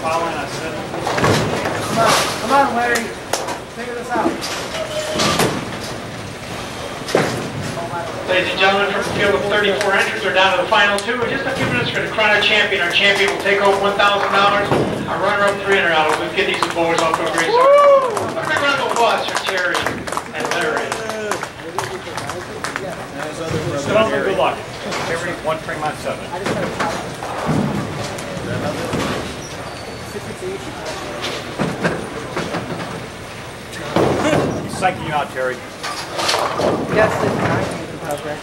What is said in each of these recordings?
following us. Come on, come on, Larry. Figure this out. Ladies and gentlemen, from a field of 34 entrants, we're down to the final two. In just a few minutes, we're going to crown our champion. Our champion will take home $1,000. Our runner-up, $300. Let's get these boys off to a great start. A big round of applause for Terry and Larry. Gentlemen, good luck. Every one Fremont seven. He's psyching you out, Terry. Yes, it's not okay.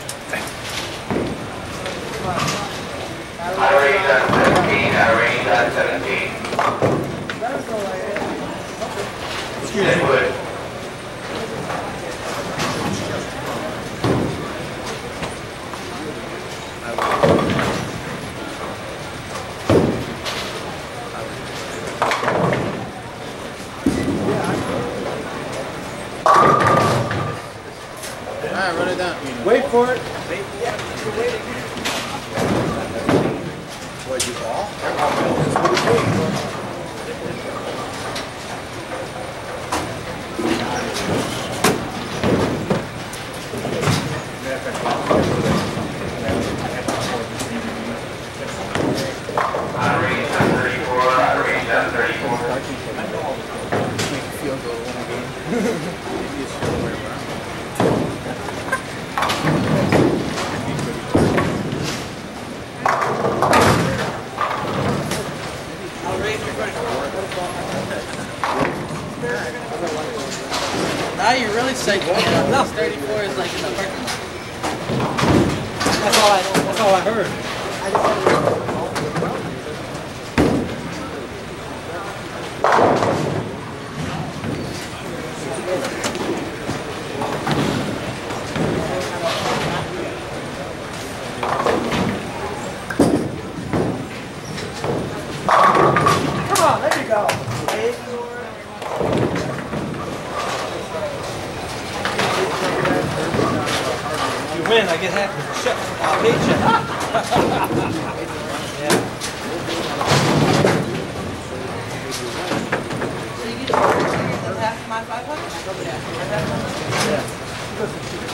Irene at 17, Irene at 17. Deadwood. Alright, it. Wait for it. What, you ball? Irene at 34, Irene at 34. Field goal, win a game. Maybe it's the other way around. Now you're really psyching me out. No. 34 is like in the parking lot. That's all I, that's all I heard. Come on, there you go. You win, I get half check, uh, paycheck. So you get half my 500?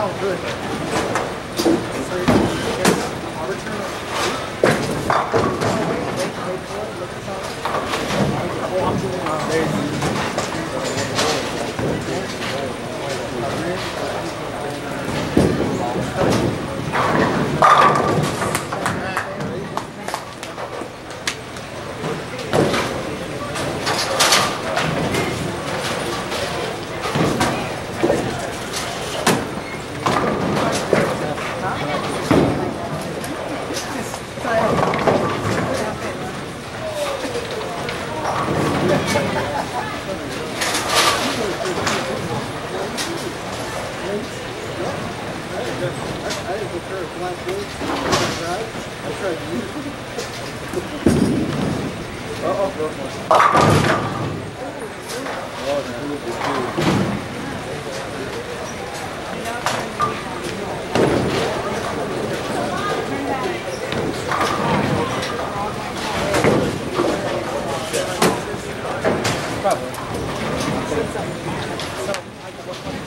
That was good. So,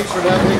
Thanks for not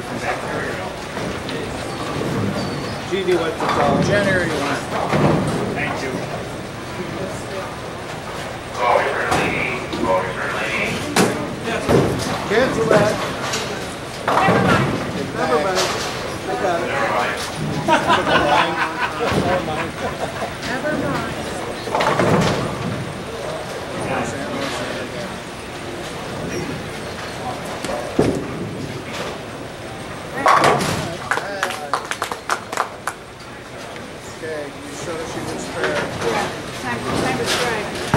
Different bacteria. Went to college. January one. Thank you. Call return lady, call. Cancel that. Never mind. I got it. Never mind. Never mind. Okay, you showed us you would spare. Time, time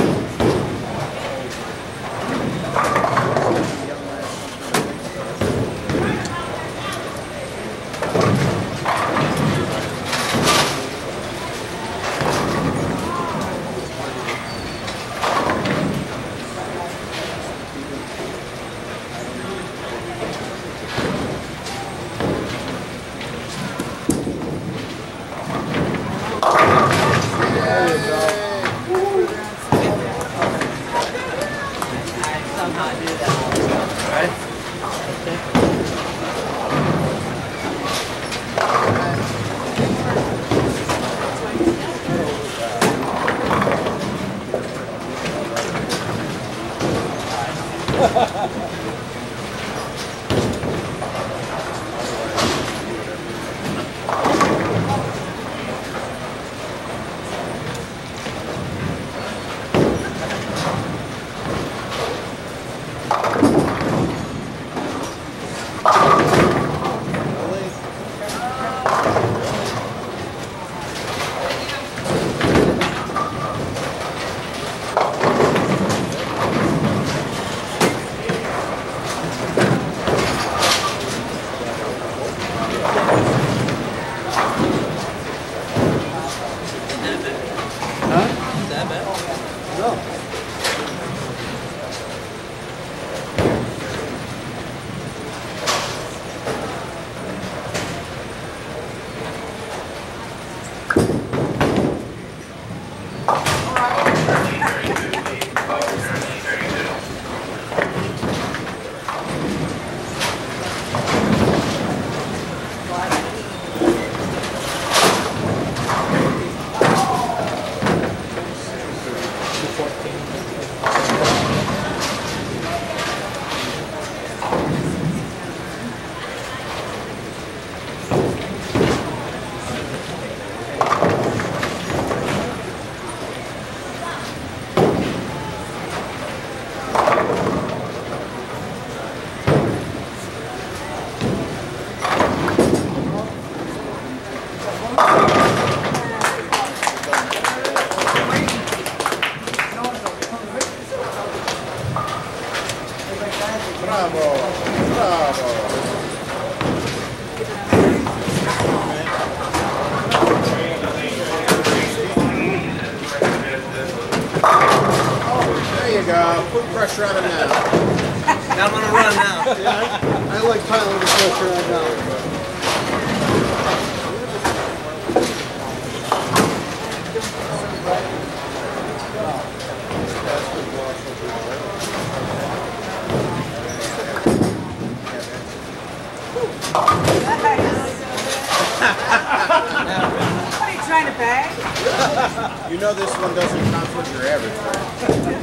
pressure on him now. Now I'm gonna run now. Yeah, I, I like piling the pressure on now. What are you trying to bag? You know this one doesn't conflict your average,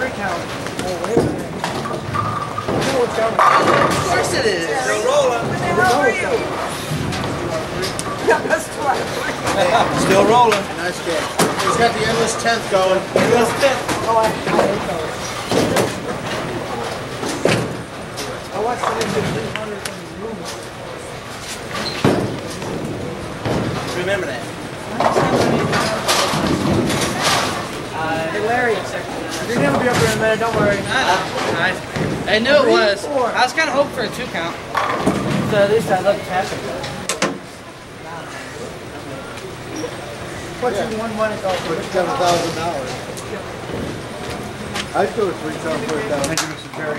on. You do a free count. Oh, wait a minute. You know what Of course it is. Still rolling. What the hell are you? Yeah, that's twice. Still rolling. Nice game. He's got the endless tenth going. Endless ten. Oh, I, I hate those. I watched the Ninja 300 in the room. Remember that. Hey, Larry, you're gonna be up here in a minute, don't worry. I, I, I knew it was. I was kind of hoping for a two count. So at least I look happy. What's in one one it goes? Twenty-seven thousand dollars. I'd go to three times for a thousand. Thank you, Mr. Terry.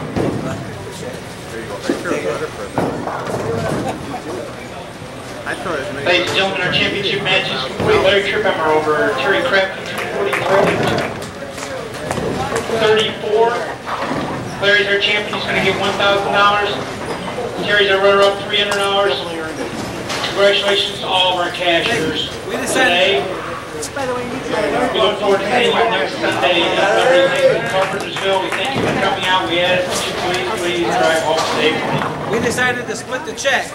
I throw as many. Ladies and gentlemen, our championship match is complete. Larry Tripamer over Terry Crafton, 243 34. Larry's our champion, he's gonna get $1,000. Terry's our runner-up, $300. Congratulations to all of our cashiers We today. By the way, you need We look forward to seeing you next Sunday at Liberty in Carpentersville. We thank you for coming out. We ask that you please, please drive home safely. We decided to split the check.